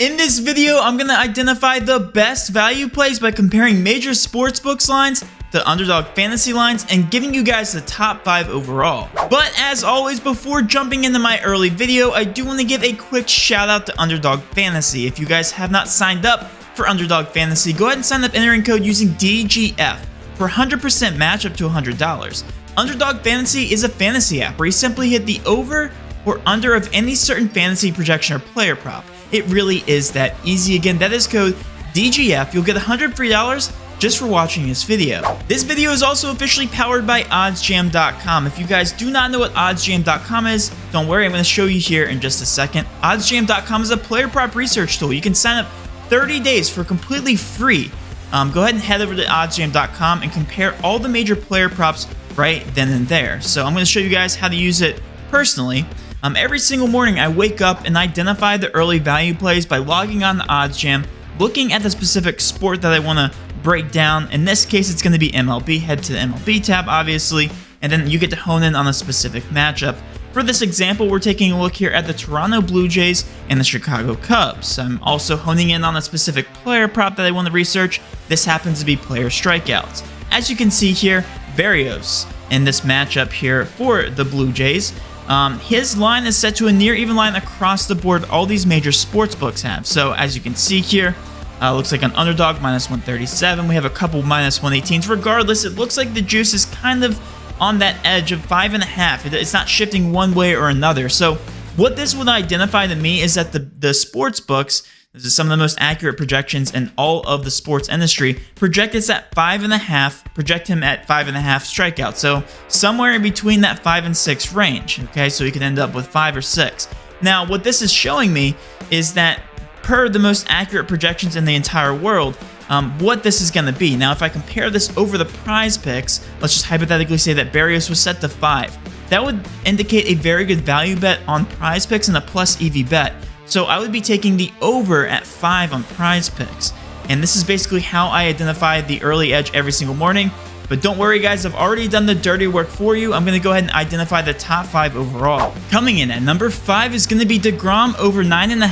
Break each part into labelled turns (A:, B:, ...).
A: In this video, I'm going to identify the best value plays by comparing major sportsbooks lines to underdog fantasy lines and giving you guys the top 5 overall. But as always, before jumping into my early video, I do want to give a quick shout out to Underdog Fantasy. If you guys have not signed up for Underdog Fantasy, go ahead and sign up entering code using DGF for 100% match up to $100. Underdog Fantasy is a fantasy app where you simply hit the over or under of any certain fantasy projection or player prop. It really is that easy. Again, that is code DGF. You'll get 100 free dollars just for watching this video. This video is also officially powered by OddsJam.com. If you guys do not know what OddsJam.com is, don't worry, I'm going to show you here in just a second. OddsJam.com is a player prop research tool. You can sign up 30 days for completely free. Um, go ahead and head over to OddsJam.com and compare all the major player props right then and there. So I'm going to show you guys how to use it personally. Um, every single morning, I wake up and identify the early value plays by logging on the OddsJam, looking at the specific sport that I want to break down. In this case, it's going to be MLB. Head to the MLB tab, obviously, and then you get to hone in on a specific matchup. For this example, we're taking a look here at the Toronto Blue Jays and the Chicago Cubs. I'm also honing in on a specific player prop that I want to research. This happens to be player strikeouts. As you can see here, Berrios in this matchup here for the Blue Jays um, his line is set to a near even line across the board all these major sports books have. So as you can see here, uh, looks like an underdog minus 137. We have a couple minus 118s. Regardless, it looks like the juice is kind of on that edge of five and a half. It's not shifting one way or another. So what this would identify to me is that the, the sports books this is some of the most accurate projections in all of the sports industry. Project this at five and a half, project him at five and a half strikeouts. So somewhere in between that five and six range. Okay, so you could end up with five or six. Now, what this is showing me is that per the most accurate projections in the entire world, um, what this is going to be. Now, if I compare this over the PrizePicks, let's just hypothetically say that Barrios was set to 5. That would indicate a very good value bet on PrizePicks and a plus EV bet. So I would be taking the over at 5 on PrizePicks. And this is basically how I identify the early edge every single morning. But don't worry guys, I've already done the dirty work for you. I'm going to go ahead and identify the top 5 overall. Coming in at number 5 is going to be DeGrom over 9.5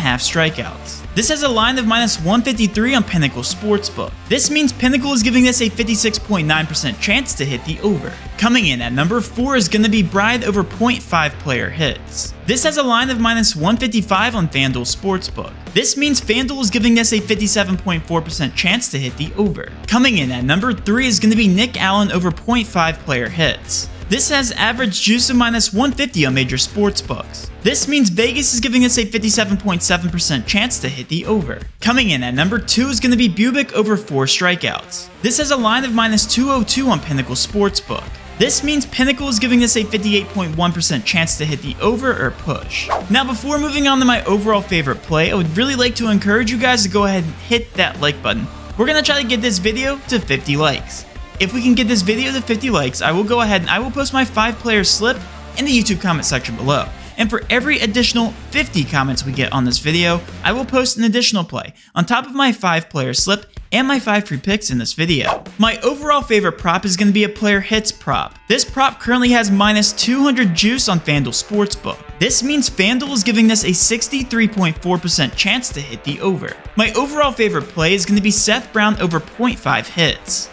A: strikeouts. This has a line of minus 153 on Pinnacle Sportsbook. This means Pinnacle is giving us a 56.9% chance to hit the over. Coming in at number 4 is going to be Bride over 0.5 player hits. This has a line of minus 155 on FanDuel Sportsbook. This means FanDuel is giving us a 57.4% chance to hit the over. Coming in at number 3 is going to be Nick Allen over 0.5 player hits. This has average juice of minus 150 on major sports books. This means Vegas is giving us a 57.7% chance to hit the over. Coming in at number 2 is going to be Bubic over 4 strikeouts. This has a line of minus 202 on Pinnacle Sportsbook. This means Pinnacle is giving us a 58.1% chance to hit the over or push. Now before moving on to my overall favorite play, I would really like to encourage you guys to go ahead and hit that like button. We're going to try to get this video to 50 likes. If we can get this video to 50 likes, I will go ahead and I will post my 5 player slip in the YouTube comment section below. And for every additional 50 comments we get on this video, I will post an additional play on top of my 5 player slip and my 5 free picks in this video. My overall favorite prop is going to be a player hits prop. This prop currently has minus 200 juice on FanDuel Sportsbook. This means FanDuel is giving us a 63.4% chance to hit the over. My overall favorite play is going to be Seth Brown over 0.5 hits.